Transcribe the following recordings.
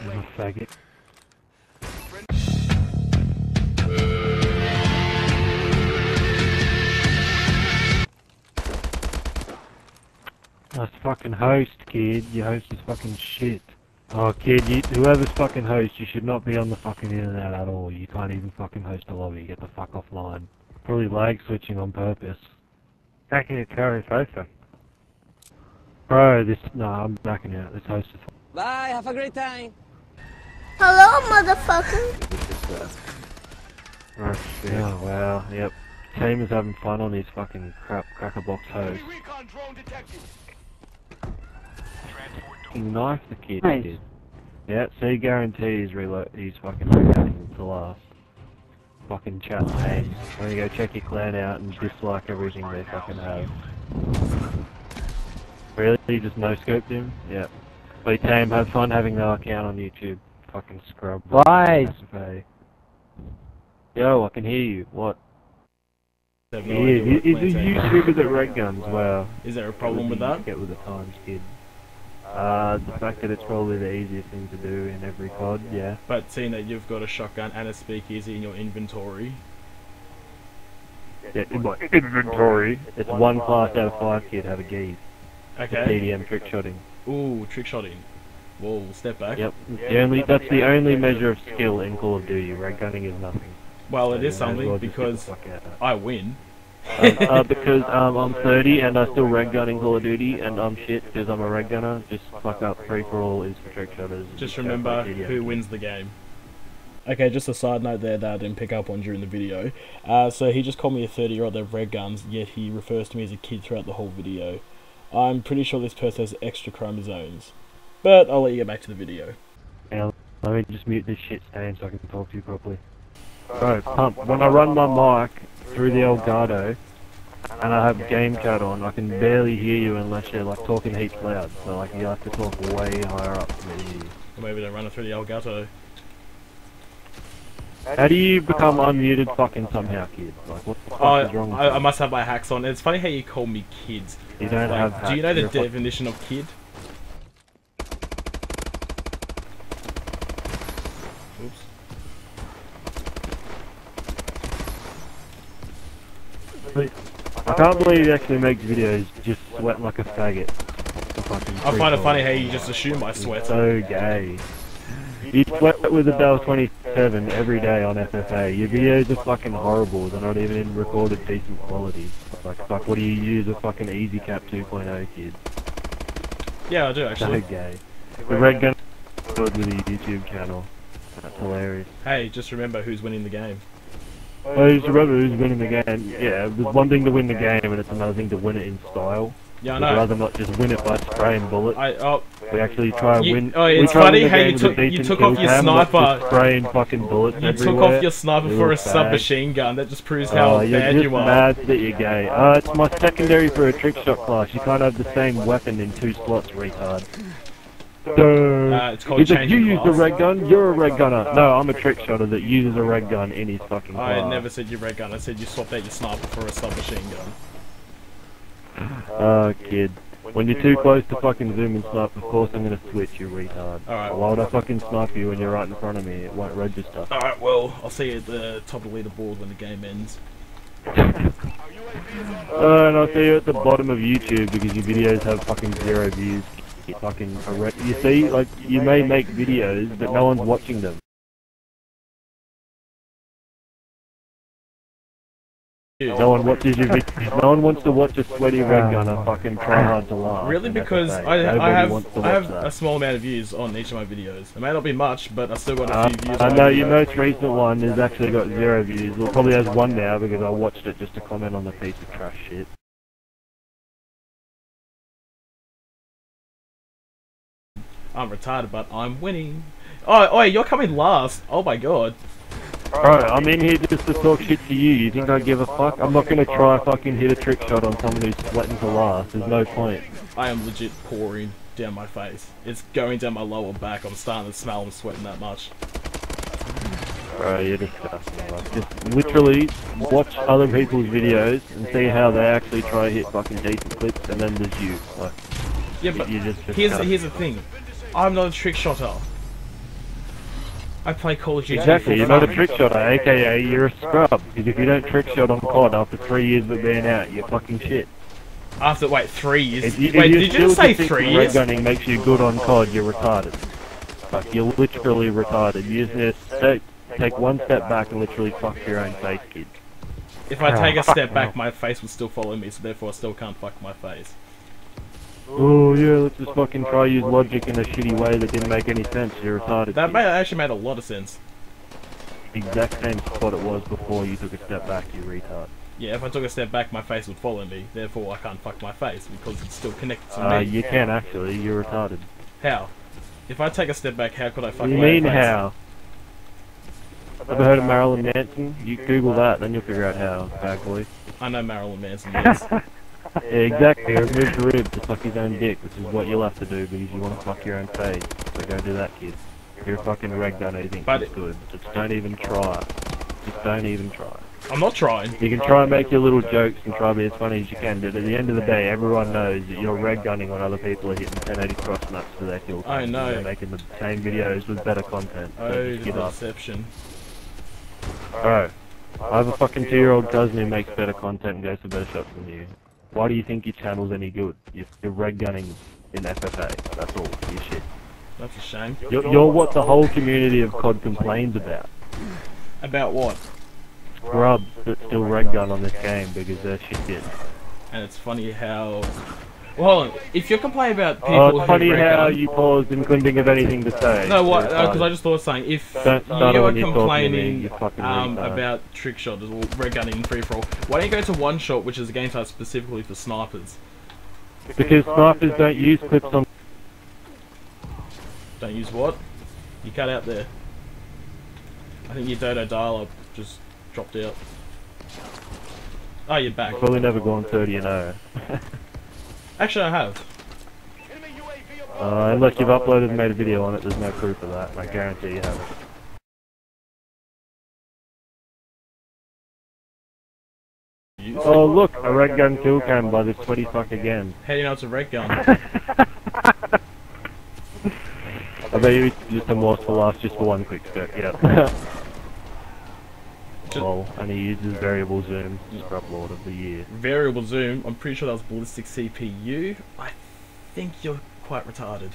I'm a faggot. That's fucking host, kid. Your host is fucking shit. Oh, kid, you, whoever's fucking host, you should not be on the fucking internet at all. You can't even fucking host a lobby. Get the fuck offline. Probably lag switching on purpose. How can you tell his hoster? Bro, this, no, I'm backing out. This host is Bye, have a great time. Hello, motherfucker. Oh shit. Oh wow, yep. Team is having fun on his fucking crap cracker box host. He knifed the kid, Nice. he did. Yeah, see, guarantee he's reload. He's fucking reloading to last. Fucking chat names. When you go check your clan out and dislike everything they fucking have. Really? You just no scoped him? Yep. But team, have fun having no account on YouTube. Fucking scrub. Why? SFA. Yo, I can hear you. What? Have He no idea is. what He's a YouTuber that red guns. Wow. Is there a problem with that? Get with the times, kid. Uh, the fact that it's probably the easiest thing to do in every COD, yeah. But seeing that you've got a shotgun and a speakeasy in your inventory, yeah in my inventory. It's one class out of five, kid, have a geese. okay. TDM trick shotting. Ooh, trick shotting. Whoa, step back. Yep. The only, that's the only measure of skill in Call of Duty. Red gunning is nothing. Well, it So is you may as well something just get the because fuck out of it. I win. um, uh, because um, I'm 30 and I still red gun in Call of Duty and I'm shit because I'm a red gunner. Just fuck up. Free for all is for trick shotters. Just remember who wins the game. Okay, just a side note there that I didn't pick up on during the video. Uh, so he just called me a 30 year old that red guns, yet he refers to me as a kid throughout the whole video. I'm pretty sure this person has extra chromosomes. But I'll let you get back to the video. Now, let me just mute this shit stand so I can talk to you properly. Bro, pump. When I run my mic through the Elgato and I have game chat on, I can barely hear you unless you're like talking heaps loud. So like you have to talk way higher up for me to hear you. Or maybe they run it through the Elgato. How do you become unmuted fucking somehow, kid? Like what the fuck Oh, is wrong with I, I must have my hacks on. It's funny how you call me kids. You don't Like, have do you know the you're a fuck- definition of kid? Oops. I can't believe he actually makes videos just sweating like a faggot. It's a fucking I find it funny how you just assume I It's sweat. So gay. You sweat with a Bal-27 every day on FFA. Your videos are fucking horrible. They're not even in recorded decent quality. Like, fuck, what do you use? A fucking EasyCap 2.0, kid. Yeah, I do actually. So gay. The Red Gun with a YouTube channel. That's hilarious. Hey, just remember who's winning the game. Well, just remember who's winning the game. Yeah, there's one thing to win the game, and it's another thing to win it in style. Yeah, I We'd know. rather not just win it by spraying bullets. I oh We actually try and You- win. oh, it's funny how you a took- you took off your sniper. just spraying fucking bullets you took off your sniper for a fag. submachine gun. That just proves how you're bad just you are. mad that you're gay. Uh, it's my secondary for a trick shot class. You can't have the same weapon in two slots, retard. Duh. Uh, it's called He's like, you changing use the red gun, you're a red gunner. No, I'm a trick shotter that uses a red gun in his fucking class. I never said you red gun. I said you swapped out your sniper for a submachine gun. Oh, kid. When you're too close to fucking zoom and snipe, of course I'm gonna switch, you retard. Alright. Why would I fucking snipe you when you're right in front of me? It won't register. Alright, well, I'll see you at the top of the leaderboard when the game ends. Uh, and I'll see you at the bottom of YouTube because your videos have fucking zero views. You fucking. You see, like, you may make videos, but no one's watching them. No one watches your videos. No one wants to watch a sweaty red gunner fucking try hard to laugh. Really, because. I, I have I have a small amount of views on each of my videos. It may not be much, but I still got a Uh, few views. I know your most recent one has actually got zero views. Well, it probably has one now because I watched it just to comment on the piece of trash shit. I'm retarded, but I'm winning. Oh, oh, you're coming last. Oh my god. Bro, I'm in here just to talk shit to you. You think I give a fuck? I'm not gonna try fucking hit a trick shot on someone who's sweating to last. There's no point. I am legit pouring down my face. It's going down my lower back. I'm starting to smell and sweating that much. Bro, you're disgusting. Like, just literally watch other people's videos and see how they actually try to hit fucking decent clips, and then there's you. Like, Yeah, but you just here's here's the thing. I'm not a trick shotter. I play Call of Duty. Exactly, you're not a trick shotter, aka you're a scrub. Because if you don't trick shot on COD after three years of being out, you're fucking shit. After wait three years. If you, wait, if you did you still just say think three red years? gunning makes you good on COD, you're retarded. Like, you're literally retarded. You just take, take one step back and literally fuck your own face, kid. If I take a ah, step back, my face would still follow me, so therefore I still can't fuck my face. Oh yeah, let's just fucking try use logic in a shitty way that didn't make any sense. You're retarded. That actually made a lot of sense. exact same spot it was before you took a step back, you retard. Yeah, if I took a step back, my face would follow me. Therefore, I can't fuck my face because it's still connected to Uh, me. you can actually, you're retarded. How? If I take a step back, how could I fuck you my mean face? how? Ever heard of Marilyn Manson? You Google that, then you'll figure out how, bad boy. I know Marilyn Manson. Yes. Yeah, exactly, remove the rib to suck his own dick, which is what you'll have to do because you want to fuck your own face. So go do that, kid. You're a fucking you think But- it's good. Just don't even try. Just don't even try. I'm not trying. You can try and make your little jokes and try to be as funny as you can, but at the end of the day, everyone knows that you're red gunning when other people are hitting 1080 cross nuts to their kill. I know. They're making the same videos with better content. So Oh, the deception. Bro, I have a fucking two-year-old cousin who makes better content and goes to better shots than you. Why do you think your channel's any good? You're, you're red gunning in FFA. That's all. You shit. That's a shame. You're, you're what the whole community of COD complains about. About what? Grubs that still red gun on this game because they're shit. And it's funny how. Well, hold on. If you're complaining about people Oh, it's funny how gun- you paused and couldn't think of anything to say. No, what? Because I just thought of saying if Don't you are when you're talking to me, complaining you um, about trick shotters or red gunning in free for all, why don't you go to one shot, which is a game type specifically for snipers? Because snipers don't use clips on. Don't use what? You cut out there. I think your Dodo dial-up just dropped out. Oh, you're back. Probably never gone 30 and 0. Actually, I have. Uh, unless you've uploaded and made a video on it, there's no proof of that. I guarantee you have it. You- Oh look, a red gun kill cam by this sweaty fuck again. How do you know it's a red gun? I bet you just a lost for last just for one quick step, yeah. Lol, and he uses variable zoom, scrub lord of the year. Variable zoom. I'm pretty sure that was ballistic CPU. I think you're quite retarded.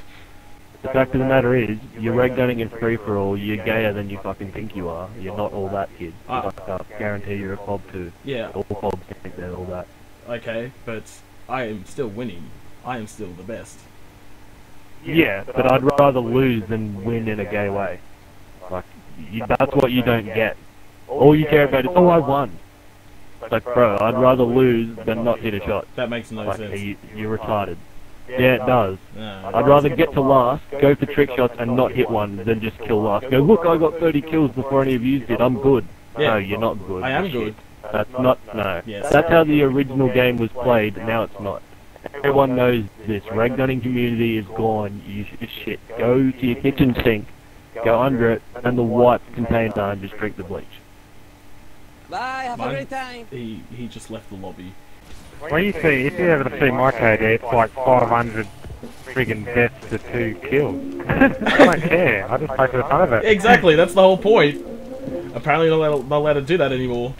The fact of the matter is, you're red gunning in free for all, you're gayer than you fucking think you are. You're not all that kid. Ah. Fuck up. Guarantee you're a fob too. Yeah, All fobs think they're all that. okay, but I am still winning. I am still the best. Yeah, but I'd rather lose than win in a gay way. Like, you, that's what you don't get. All you care about is, oh, I won. Like, bro, I'd rather lose than not hit a shot. That makes no Like, sense. you, you're retarded. Yeah, it does. No. I'd rather get to last, go for trick shots and not hit one than just kill last. Go, look, I got 30 kills before any of you did. I'm good. Yeah. No, you're not good. I am good. That's not, no. Yes. That's how the original game was played, now it's not. Everyone knows this. Rag gunning community is gone. You sh- shit. Go to your kitchen sink, go under it, and the wipe container and just drink the bleach. Bye, have Mine- a great time. He he just left the lobby. When you see, if you ever see my KD, it's like 500 friggin' deaths to two kills. I don't care. I just play for the fun of it. Exactly, that's the whole point. Apparently, you're not allowed, not allowed to do that anymore.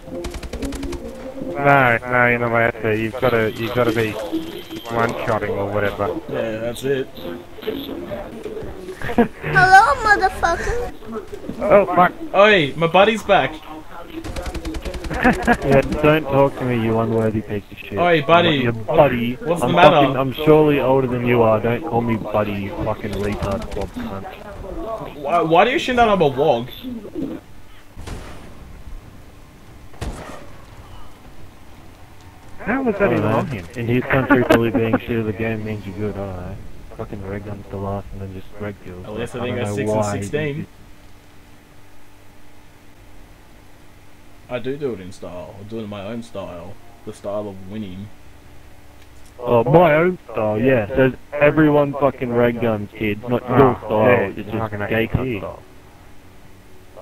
No, no, you're not allowed to. You've got to, you've got to be one-shotting or whatever. Yeah, that's it. Hello, motherfucker. Oh fuck! Oi, my buddy's back. Yeah, don't talk to me, you unworthy piece of shit. Oi, buddy. I'm not buddy. What's the I'm matter? Fucking, I'm surely older than you are. Don't call me buddy, you fucking retard blob cunt. Why, why do you assume that I'm a wog? How was I that don't even on him? In his country, probably being shit of the game means you're good. I don't know. Fucking red guns to last and then just red kills. At least I think don't that's know 6 and 16. I do do it in style. I do it in my own style. The style of winning. Oh, my own style, yeah. So everyone fucking red guns, kids. Not your style. yeah, it's just gay cunt compete. style.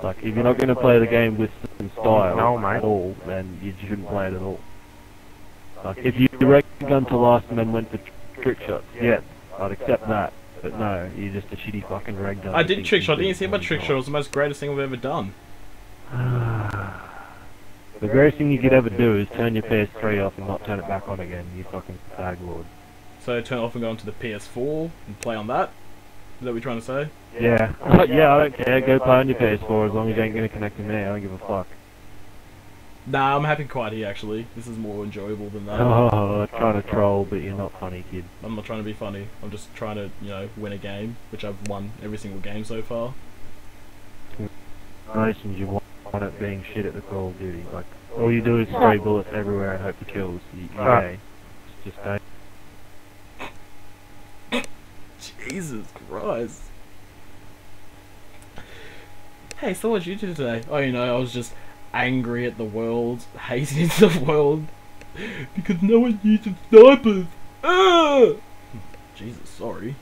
Like, if you're not going to play the game with some style No, mate. at all, then you shouldn't play it at all. Like, if you red gun to last and then went for trick shots, yeah, I'd accept that. But no, you're just a shitty fucking reg gun. I did trick shot. good Didn't you see my trick shot? It was the most greatest thing I've ever done. the greatest thing you could ever do is turn your PS3 off and not turn it back on again, you fucking fag lord. So turn it off and go onto the PS4 and play on that. Is that what you're trying to say? Yeah. yeah, I don't care. Go play on your PS4 as long as you ain't gonna connect to me. I don't give a fuck. Nah, I'm happy quiet here actually. This is more enjoyable than that. Oh, trying to troll, but you're not funny, kid. I'm not trying to be funny. I'm just trying to, you know, win a game, which I've won every single game so far. Notions you want want it being shit at the Call of Duty. Like, all you do is spray bullets everywhere and hope for kills. You, you Ah. gay. It's just gay. Jesus Christ. Hey, so what did you do today? Oh, you know, I was just angry at the world, hating the world, because no one uses snipers. Ugh! Jesus, sorry.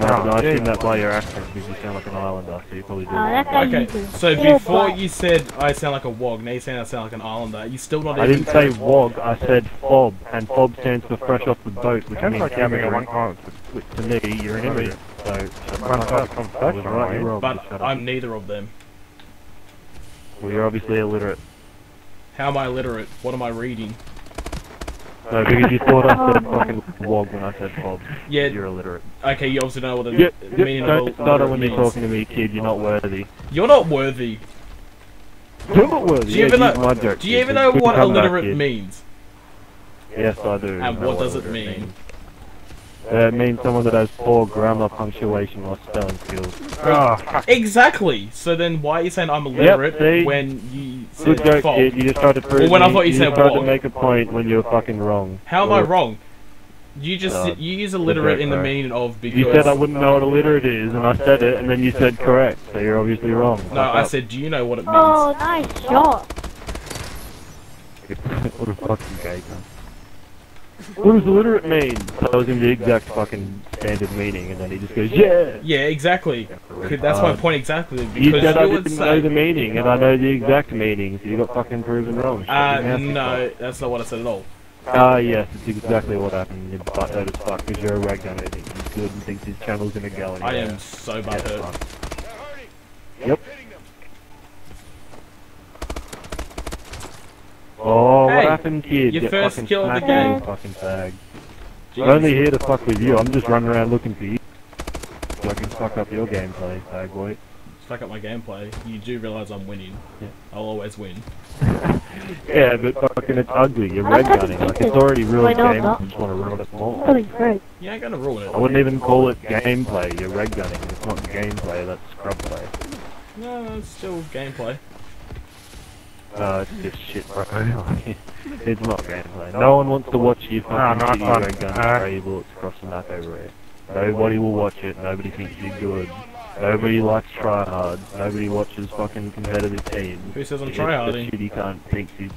No, but I assume dude. that by your accent because you sound like an islander, so you probably do. Oh, that guy Okay, so before you said I sound like a wog, now you saying I sound like an islander. You still not I even. didn't say WOG, I said FOB, and FOB stands for fresh off the boat, which Sounds means like having a immigrant. one Which to me, you're an immigrant. So, one sided I was conversation, right, you're right? wrong. But just shut up. I'm neither of them. Well, you're obviously illiterate. How am I illiterate? What am I reading? No, because you thought I said fucking WOG when I said FOB. Yeah, You're illiterate. okay, you obviously know what the Yeah, the meaning don't of start it illiterate when you're talking to me, kid. You're not worthy. You're not worthy. You're not worthy. Do you yeah, even know- Do you even know what illiterate means? Yes, I do. And what does it illiterate mean? Means. Uh, it means someone that has poor grammar, punctuation, or spelling skills. Oh. Exactly. So then, why are you saying I'm illiterate see? when you Good joke, kid. You just tried to prove Well, when I thought you said just tried to make a point when you were fucking wrong. How am I wrong? You just Uh, you use illiterate joke, in the bro. meaning of because. You said I wouldn't know what illiterate is, and I said it, and then you said correct, so you're obviously wrong. No, Fuck I up. said, do you know what it means? Oh, nice shot. what a fucking gay does illiterate mean? Tells him the exact fucking standard meaning, and then he just goes, yeah! Yeah, exactly. That's my Um, point exactly. Because You said I didn't say, know the meaning, and I know the exact meaning, so you got fucking proven wrong. Uh, your mouth, you no, that's not what I said at all. Ah, yes, it's exactly what happened. You're butthurt as fuck, because you're a rag thinks he's good and thinks his channel's gonna go anywhere. I am so butthurt. Yep. Oh, Hey, what happened, kid? You Get first fucking kill of the game. you Fucking fag. I'm only here to fuck with you. I'm just running around looking for you. So I can fuck up your gameplay, fag boy. Fuck up my gameplay. You do realize I'm winning. Yeah. I'll always win. Yeah, but fucking it's ugly. You're I'm red gunning. Like it's already ruined Why not? game. I just want to ruin it more. Really great. You ain't gonna ruin it. I wouldn't even call it gameplay. You're red gunning. It's not gameplay. That's scrub play. No, no, it's still gameplay. Uh, it's just shit, bro. it's not gameplay. No one wants to watch you fucking No, not shitty fun. red gun spray bullets across the map everywhere. Nobody will watch it. Nobody thinks you're good. Nobody likes tryhards. Nobody watches fucking competitive teams. Who says I'm It's the tryharding? shitty cunt thinks he's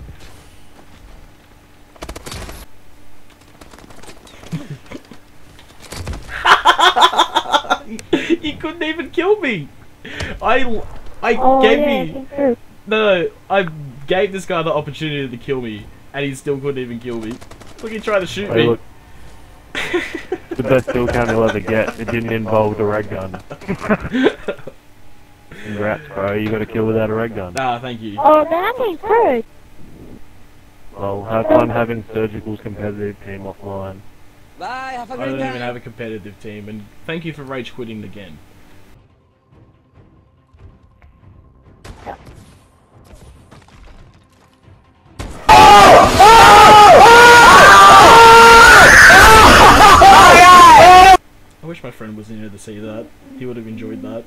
you couldn't even kill me. I, I Oh, gave yeah, me it's true. No, no. I gave this guy the opportunity to kill me, and he still couldn't even kill me. Look, he tried to shoot Hey, me. look. the best kill count he'll ever get. It didn't involve the red gun. Congrats, bro. You got a kill without a red gun. Nah, thank you. Oh, that ain't good. Well, have fun having Surgical's competitive team offline. Bye, have a I great don't time. even have a competitive team, and thank you for rage quitting again. I my friend was in here to see that. He would have enjoyed that.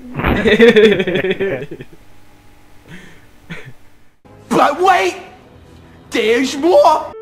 But wait! There's more!